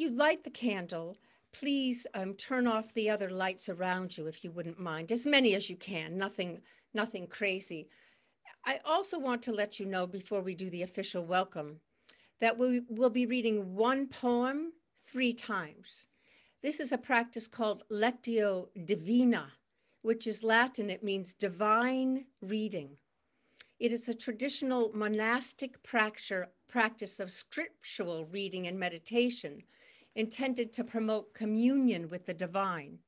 you light the candle, please um, turn off the other lights around you if you wouldn't mind, as many as you can, nothing, nothing crazy. I also want to let you know before we do the official welcome that we will be reading one poem three times. This is a practice called Lectio Divina, which is Latin. It means divine reading. It is a traditional monastic practice of scriptural reading and meditation intended to promote communion with the divine.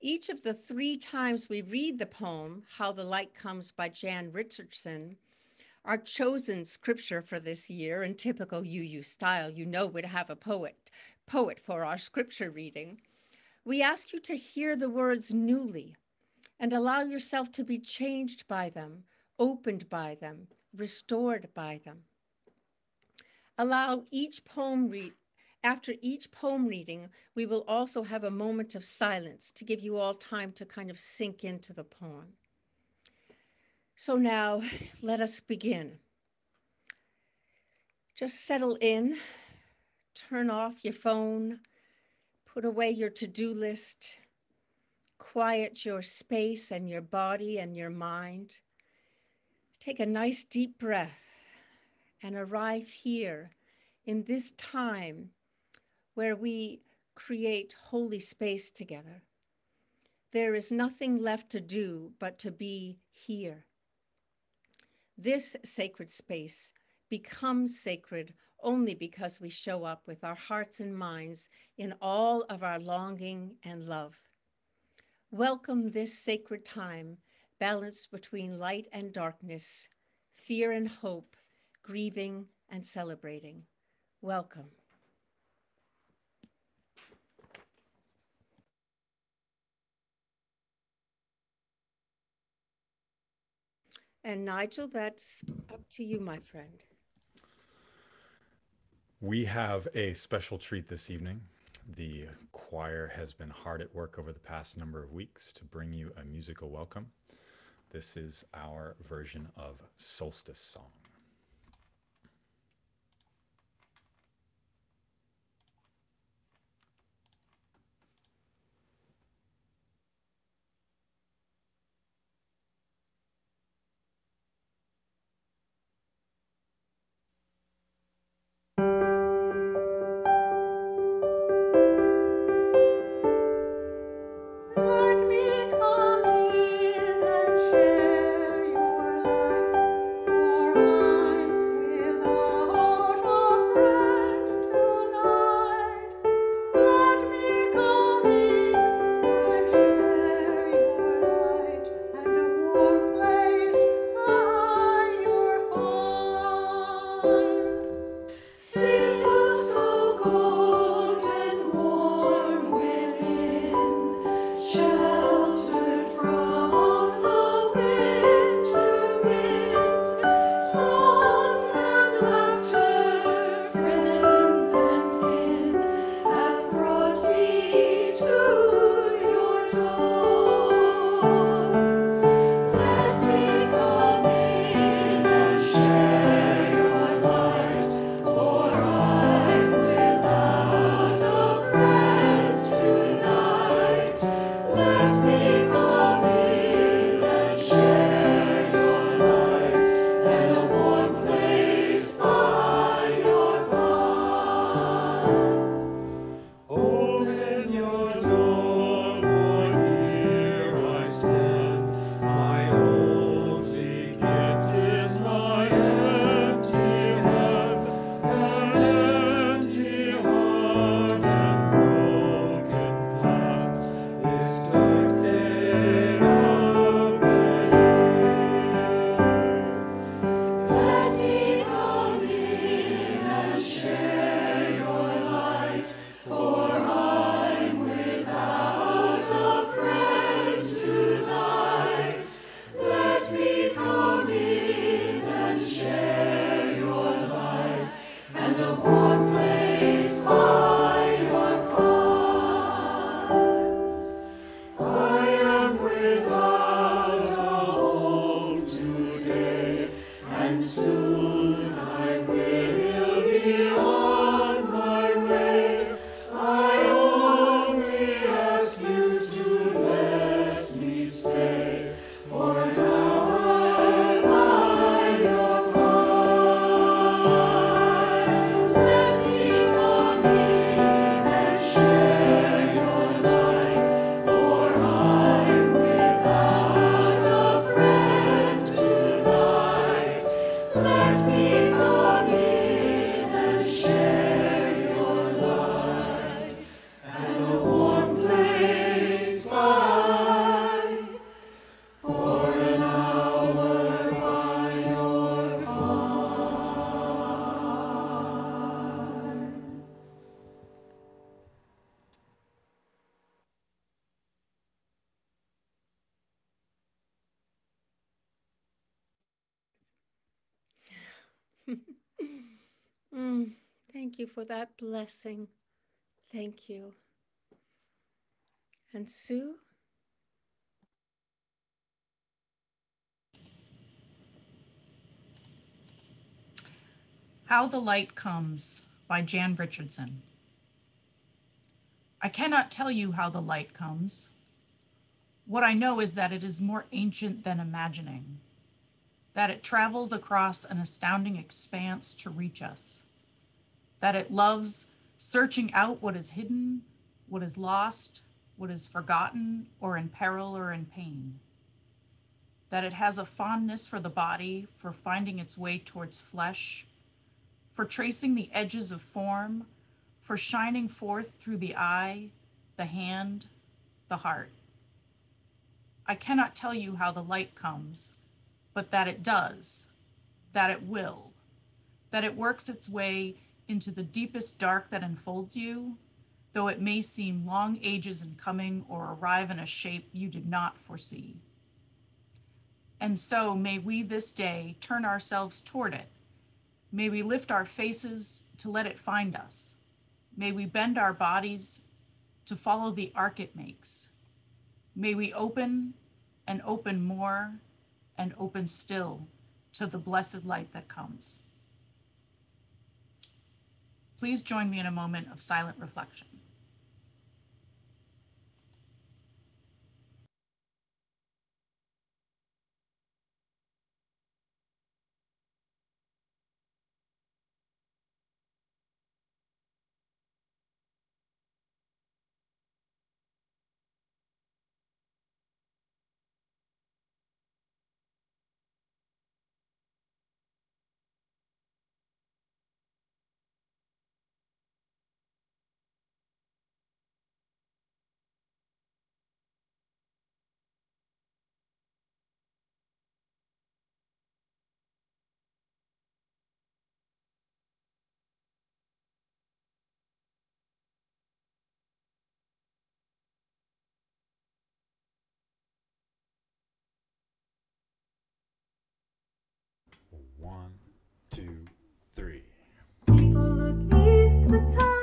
Each of the three times we read the poem, How the Light Comes by Jan Richardson, our chosen scripture for this year in typical UU style, you know we'd have a poet, poet for our scripture reading. We ask you to hear the words newly and allow yourself to be changed by them, opened by them, restored by them. Allow each poem read after each poem reading, we will also have a moment of silence to give you all time to kind of sink into the poem. So now let us begin. Just settle in, turn off your phone, put away your to do list, quiet your space and your body and your mind. Take a nice deep breath and arrive here in this time where we create holy space together. There is nothing left to do but to be here. This sacred space becomes sacred only because we show up with our hearts and minds in all of our longing and love. Welcome this sacred time, balanced between light and darkness, fear and hope, grieving and celebrating. Welcome. And Nigel, that's up to you, my friend. We have a special treat this evening. The choir has been hard at work over the past number of weeks to bring you a musical welcome. This is our version of Solstice Song. For that blessing. Thank you. And Sue? How the Light Comes by Jan Richardson. I cannot tell you how the light comes. What I know is that it is more ancient than imagining, that it travels across an astounding expanse to reach us, that it loves searching out what is hidden, what is lost, what is forgotten, or in peril or in pain, that it has a fondness for the body, for finding its way towards flesh, for tracing the edges of form, for shining forth through the eye, the hand, the heart. I cannot tell you how the light comes, but that it does, that it will, that it works its way into the deepest dark that enfolds you, though it may seem long ages in coming or arrive in a shape you did not foresee. And so may we this day turn ourselves toward it. May we lift our faces to let it find us. May we bend our bodies to follow the arc it makes. May we open and open more and open still to the blessed light that comes. Please join me in a moment of silent reflection. One, two, three. People look east, the time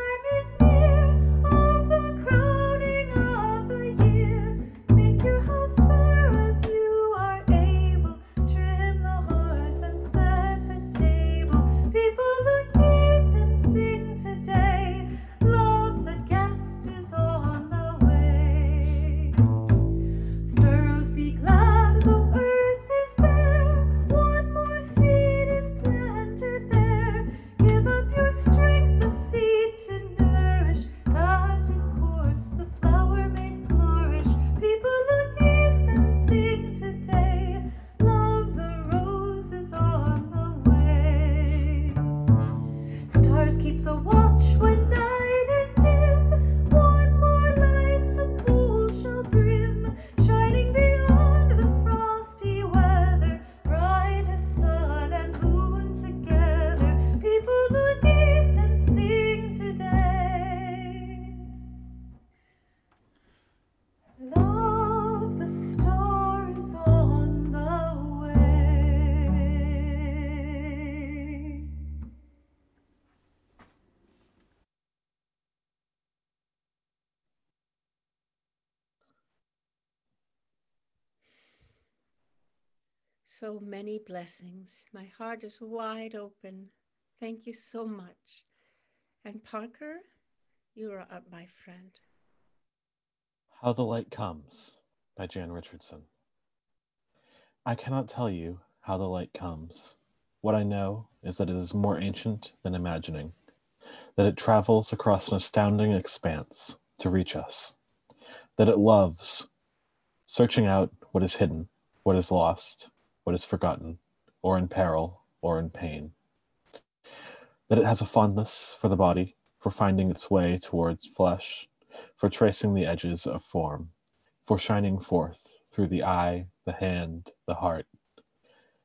So many blessings. My heart is wide open. Thank you so much. And Parker, you are up, my friend. How the Light Comes by Jan Richardson. I cannot tell you how the light comes. What I know is that it is more ancient than imagining, that it travels across an astounding expanse to reach us, that it loves searching out what is hidden, what is lost, what is forgotten, or in peril, or in pain, that it has a fondness for the body, for finding its way towards flesh, for tracing the edges of form, for shining forth through the eye, the hand, the heart.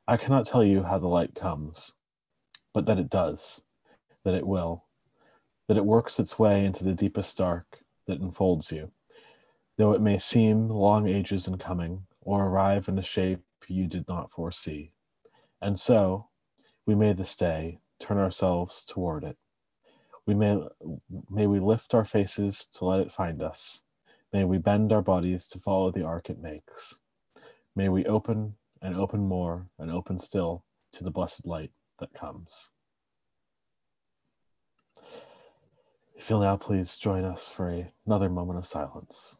I cannot tell you how the light comes, but that it does, that it will, that it works its way into the deepest dark that enfolds you, though it may seem long ages in coming, or arrive in a shape you did not foresee. And so, we may this day turn ourselves toward it. We may, may we lift our faces to let it find us. May we bend our bodies to follow the arc it makes. May we open and open more and open still to the blessed light that comes. If you'll now please join us for another moment of silence.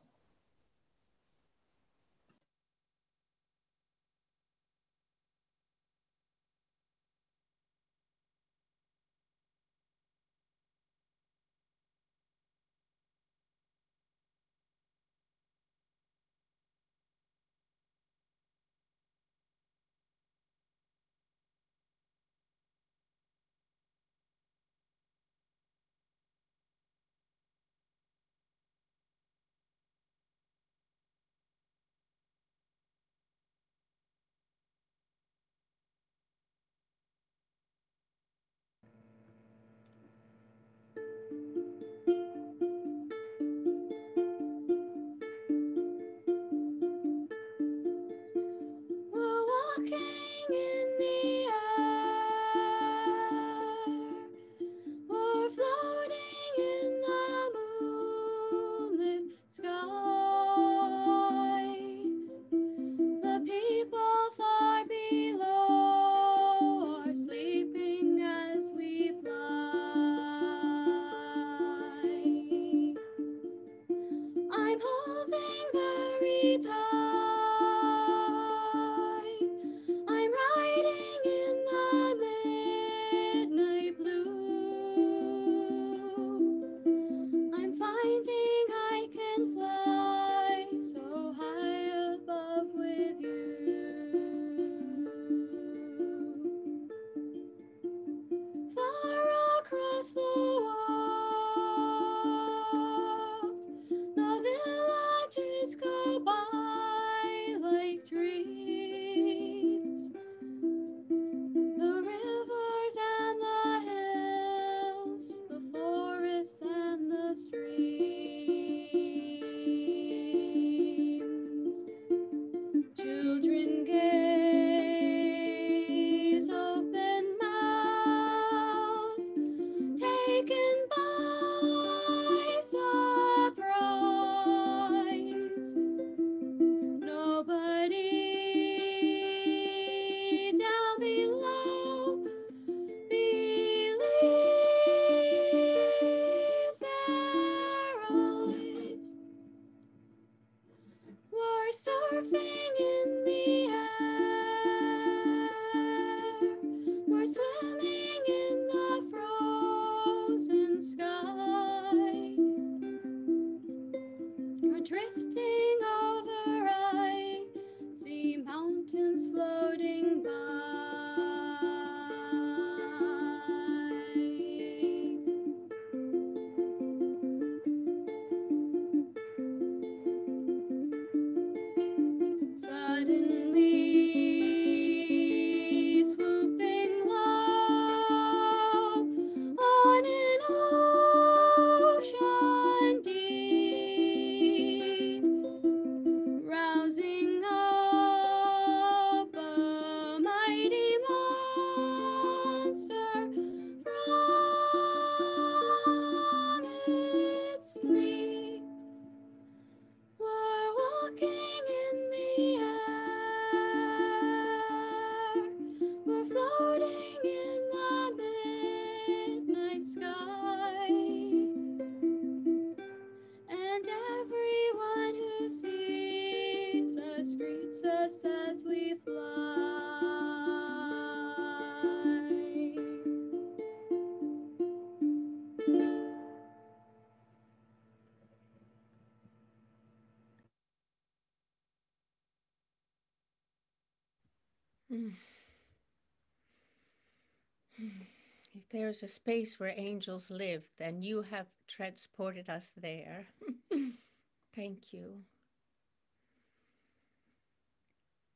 There's a space where angels live, then you have transported us there. Thank you.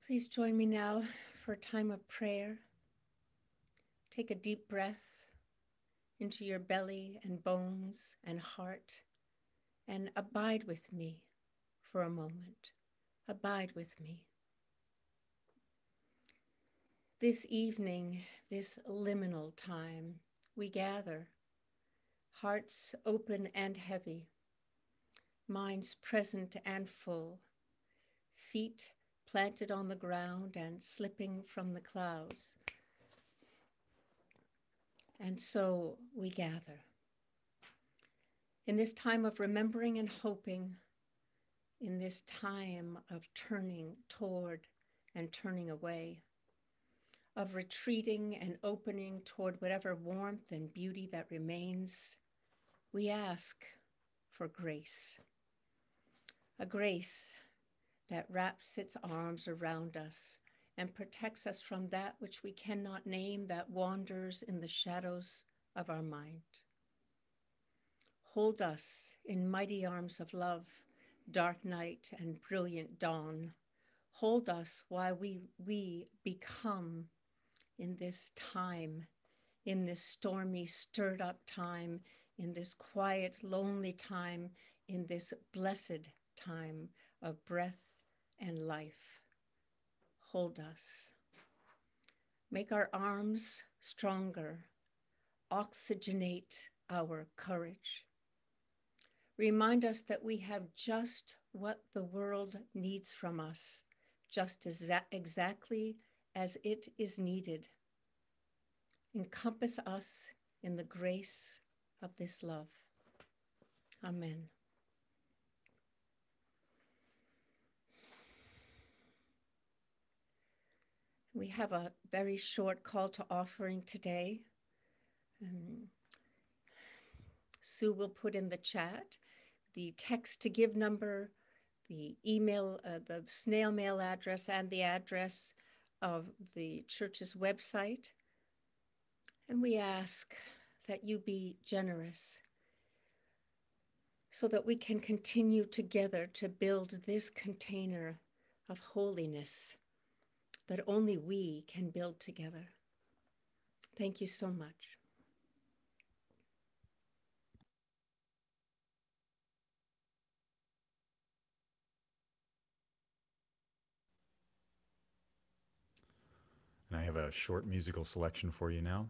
Please join me now for a time of prayer. Take a deep breath into your belly and bones and heart and abide with me for a moment. Abide with me. This evening, this liminal time, we gather, hearts open and heavy, minds present and full, feet planted on the ground and slipping from the clouds. And so we gather. In this time of remembering and hoping, in this time of turning toward and turning away, of retreating and opening toward whatever warmth and beauty that remains, we ask for grace. A grace that wraps its arms around us and protects us from that which we cannot name that wanders in the shadows of our mind. Hold us in mighty arms of love, dark night and brilliant dawn. Hold us while we, we become in this time, in this stormy, stirred up time, in this quiet, lonely time, in this blessed time of breath and life. Hold us. Make our arms stronger. Oxygenate our courage. Remind us that we have just what the world needs from us, just as exactly as it is needed. Encompass us in the grace of this love. Amen. We have a very short call to offering today. Um, Sue will put in the chat the text to give number, the email, uh, the snail mail address, and the address of the church's website. And we ask that you be generous so that we can continue together to build this container of holiness that only we can build together. Thank you so much. And I have a short musical selection for you now.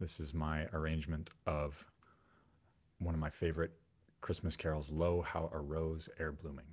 This is my arrangement of one of my favorite Christmas carols, Lo, How a Rose Ere Blooming.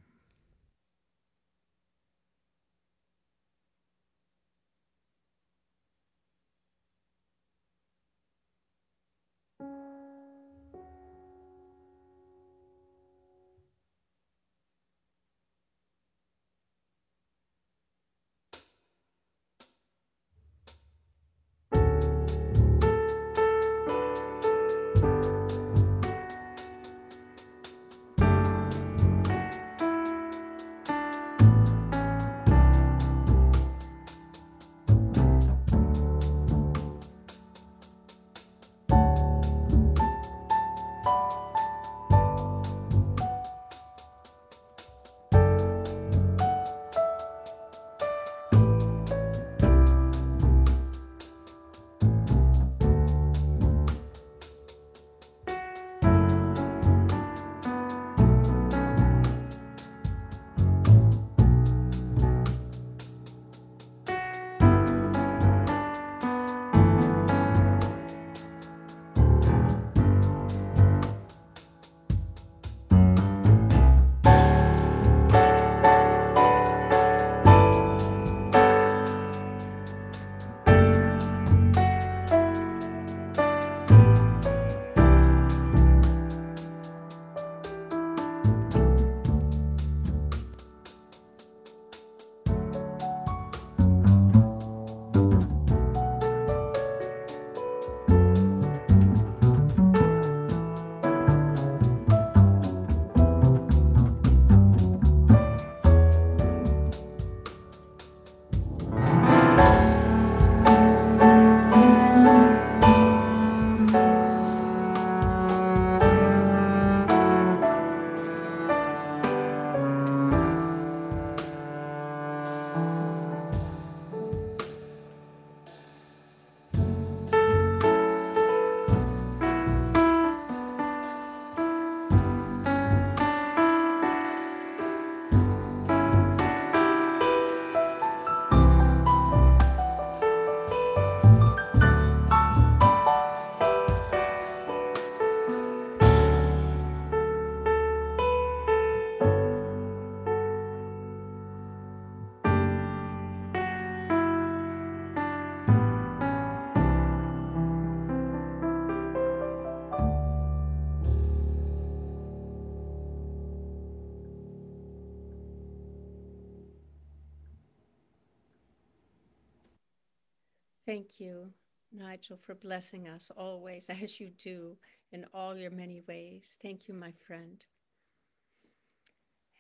Thank you, Nigel, for blessing us always, as you do in all your many ways. Thank you, my friend.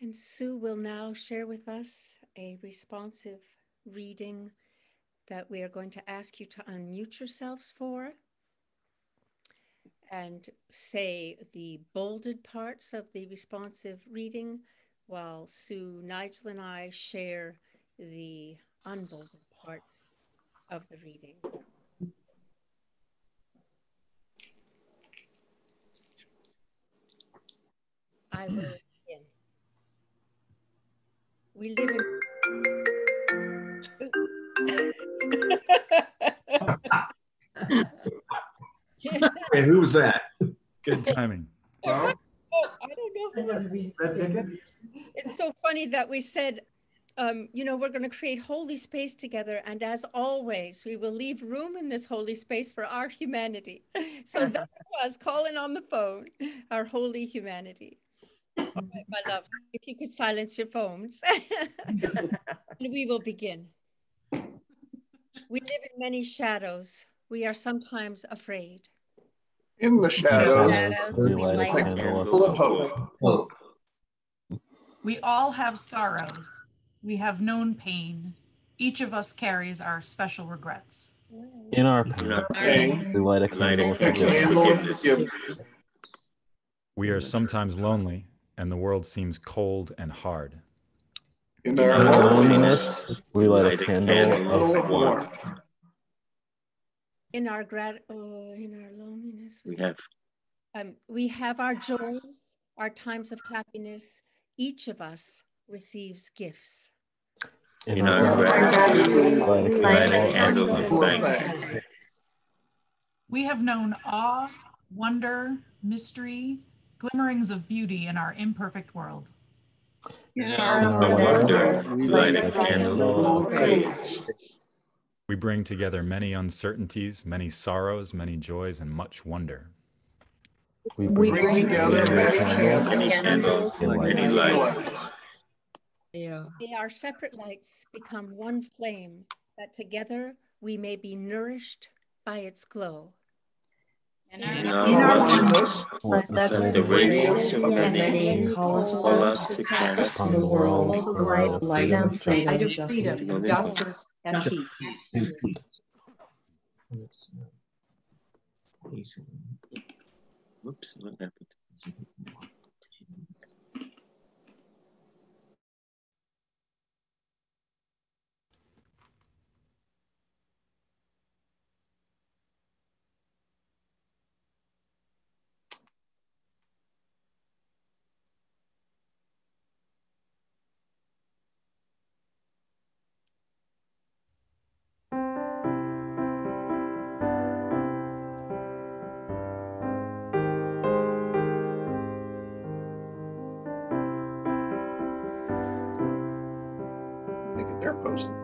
And Sue will now share with us a responsive reading that we are going to ask you to unmute yourselves for and say the bolded parts of the responsive reading while Sue, Nigel, and I share the unbolded parts of the reading. I will begin. We live in. Hey, who was that? Good timing. Well, Oh, I don't know. It's so funny that we said, um, you know, we're going to create holy space together. And as always, we will leave room in this holy space for our humanity. So that was calling on the phone, our holy humanity. All right, my love, if you could silence your phones. and we will begin. We live in many shadows. We are sometimes afraid. In the shadows, Shadows, we we light a light candle of full of hope. hope. Hope. We all have sorrows. We have known pain. Each of us carries our special regrets. In our pain, our we light a candle of A candle forgiveness. candle of forgiveness. forgiveness. We are sometimes lonely, and the world seems cold and hard. In In our In our loneliness, loneliness, we light a candle candle of of warmth. warmth. In our grat, oh, in our loneliness, We have Um, we have our joys, our times of happiness. Each of us receives gifts. In In our our gratitude, gratitude, we light a candle candle of of Full of thanks. thanks. We have known awe, wonder, mystery, glimmerings of beauty in our imperfect world. in our our wonder, wonder, we light a candle Full of of praise. praise. We bring together many uncertainties, many sorrows, many joys, and much wonder. We We bring bring together many candles Many candles candles and and light. many lights. Lights. May our separate lights become one flame, that together we may be nourished by its glow. In In our our oneness, oneness, Let the the serenity radiance of Serenity many call us to cast upon the world the the light light, of light freedom and and freedom, justice. light of freedom, justice, and peace. Oops, what happened? Post.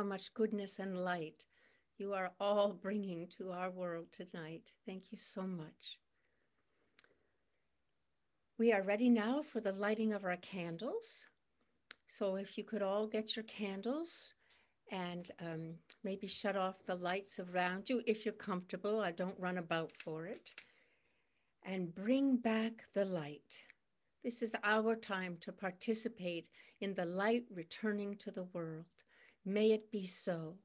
How much goodness and light you are all bringing to our world tonight. Thank you so much. We are ready now for the lighting of our candles. So if you could all get your candles and um, maybe shut off the lights around you if you're comfortable. I don't run about for it. And bring back the light. This is our time to participate in the light returning to the world. May it be so.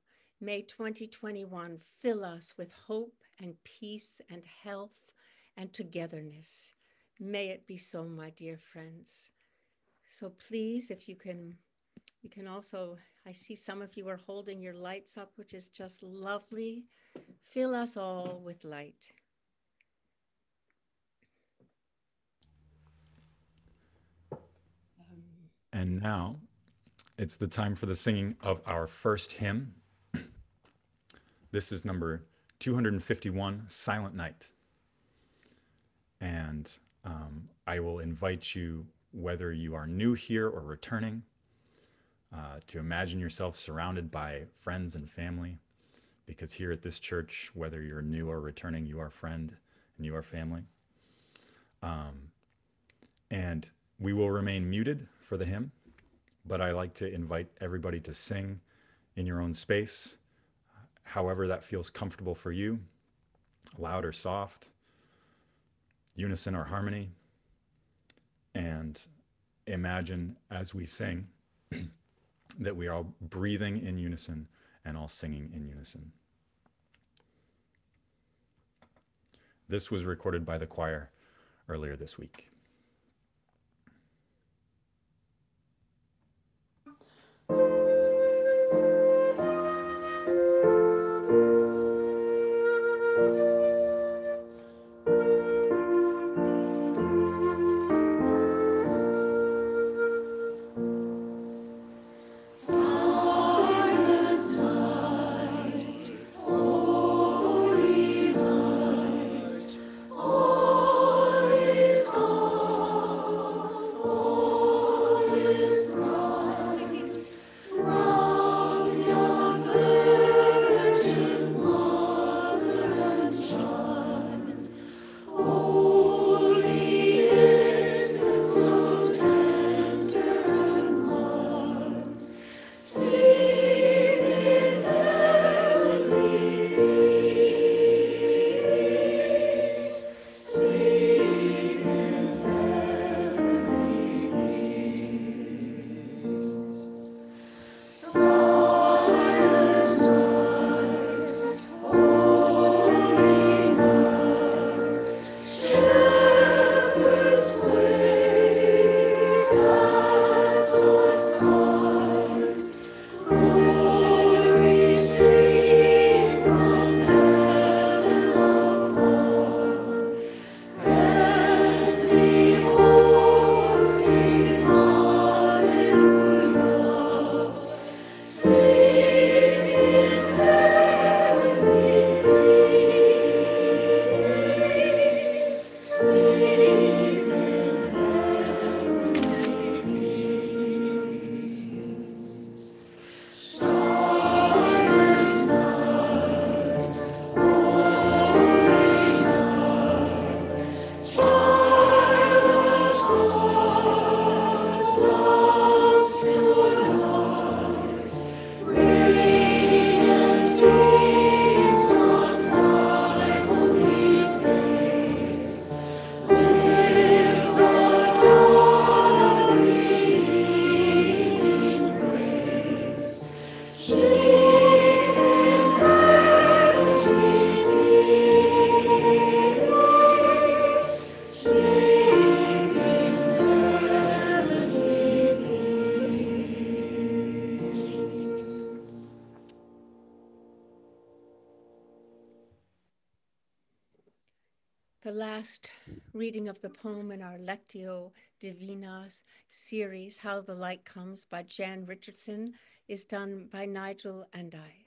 May 2021 fill us with hope and peace and health and togetherness. May it be so, my dear friends. So please, if you can, you can also, I see some of you are holding your lights up, which is just lovely. Fill us all with light. And now it's the time for the singing of our first hymn. This is number 251, Silent Night. And um, I will invite you, whether you are new here or returning, uh, to imagine yourself surrounded by friends and family. Because here at this church, whether you're new or returning, you are friend and you are family. Um, and we will remain muted for the hymn, but I like to invite everybody to sing in your own space, however that feels comfortable for you, loud or soft, unison or harmony. And imagine as we sing that we are all breathing in unison and all singing in unison. This was recorded by the choir earlier this week. All is reading of the poem in our Lectio Divina series, How the Light Comes by Jan Richardson, is done by Nigel and I.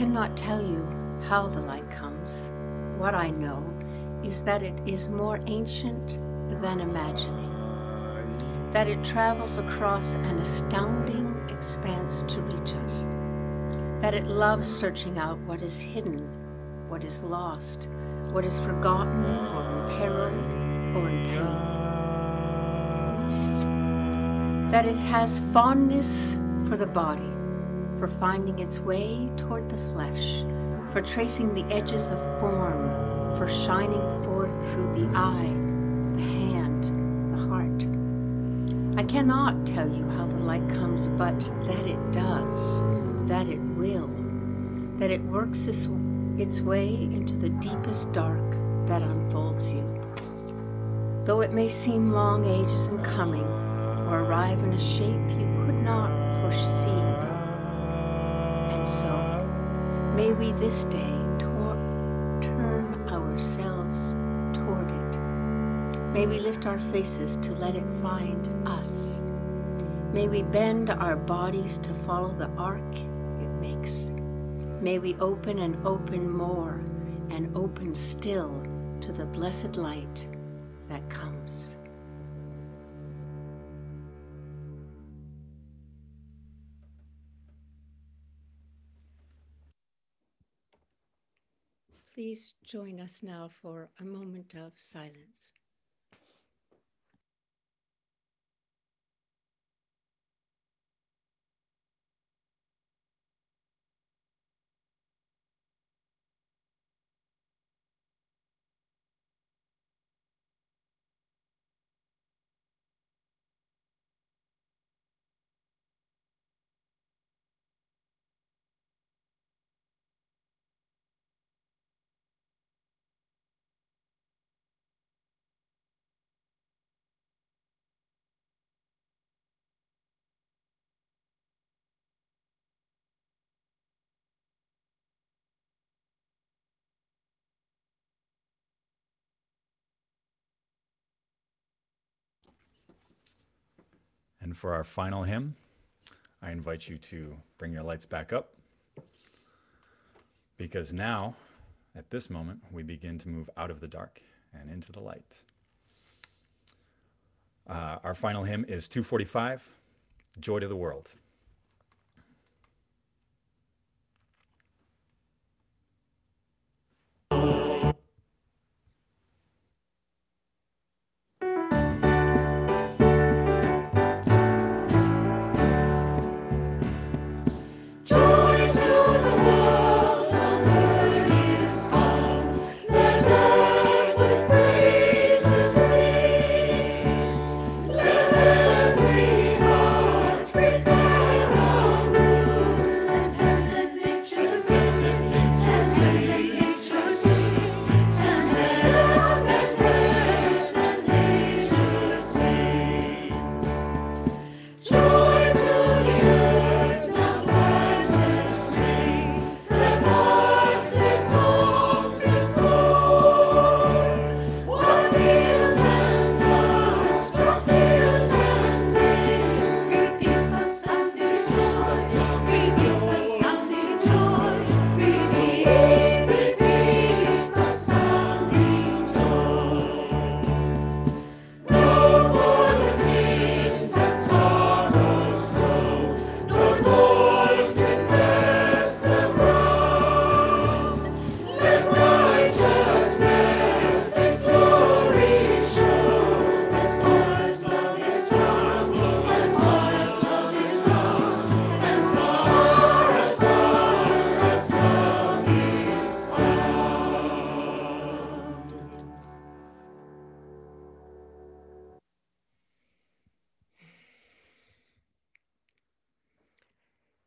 cannot tell you how the light comes. What I know is that it is more ancient than imagining, that it travels across an astounding expanse to reach us, that it loves searching out what is hidden, what is lost, what is forgotten or in peril or in pain, that it has fondness for the body for finding its way toward the flesh, for tracing the edges of form, for shining forth through the eye, the hand, the heart. I cannot tell you how the light comes, but that it does, that it will, that it works its, its way into the deepest dark that unfolds you. Though it may seem long ages in coming, or arrive in a shape you could not foresee. So, may we this day turn ourselves toward it. May we lift our faces to let it find us. May we bend our bodies to follow the arc it makes. May we open and open more and open still to the blessed light that comes. Please join us now for a moment of silence. And for our final hymn, I invite you to bring your lights back up because now, at this moment, we begin to move out of the dark and into the light. Uh, our final hymn is 245 Joy to the World.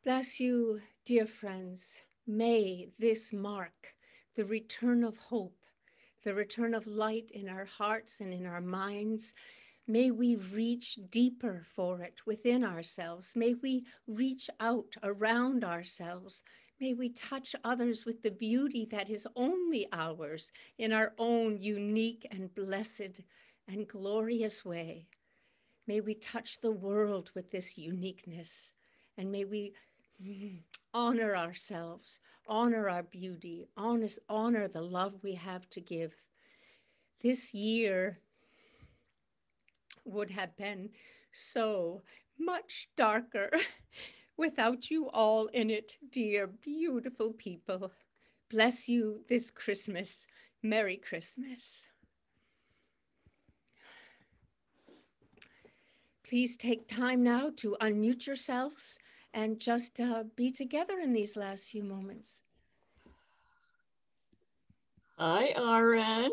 Bless you, dear friends. May this mark the return of hope, the return of light in our hearts and in our minds. May we reach deeper for it within ourselves. May we reach out around ourselves. May we touch others with the beauty that is only ours in our own unique and blessed and glorious way. May we touch the world with this uniqueness and may we mm, honor ourselves, honor our beauty, honor the love we have to give. This year would have been so much darker without you all in it, dear, beautiful people. Bless you this Christmas. Merry Christmas. Please take time now to unmute yourselves and just uh, be together in these last few moments. Hi, RN.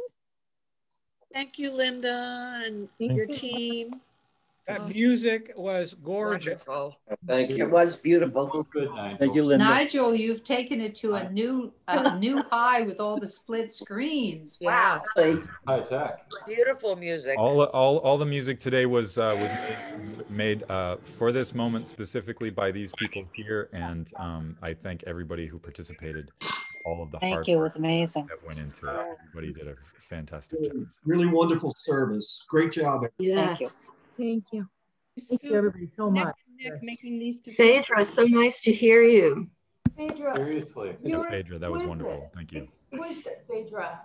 Thank you, Linda, and Thank your you. team. That music was gorgeous. Wonderful. Thank you. It was beautiful. Thank you, Linda. Nigel, you've taken it to a new, a new high with all the split screens. Wow. High tech. Beautiful music. All, all, all the music today was uh, was made, made uh, for this moment specifically by these people here, and um, I thank everybody who participated. All of the Thank hard you. It was amazing. that went into it. Everybody did a fantastic job. Really wonderful service. Great job. Yes. Thank you. Thank you, everybody, so much. making these Phaedra, so nice to hear you. Seriously. You were Phaedra, that was wonderful. Thank you. Phaedra.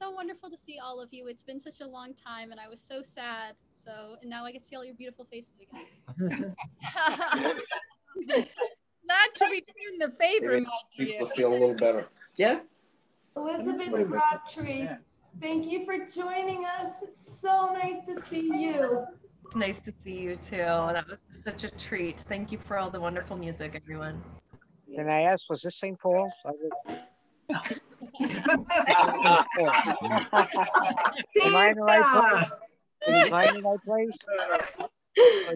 So wonderful to see all of you. It's been such a long time, and I was so sad. So, and now I get to see all your beautiful faces again. Glad to return the favor, my dear. People feel a little better. Yeah. Elizabeth Crabtree, thank you for joining us. It's so nice to see you. It's nice to see you too. That was such a treat. Thank you for all the wonderful music, everyone. Can I ask, was this St. Paul's? I was- Am I in the right place? Am I in the right place?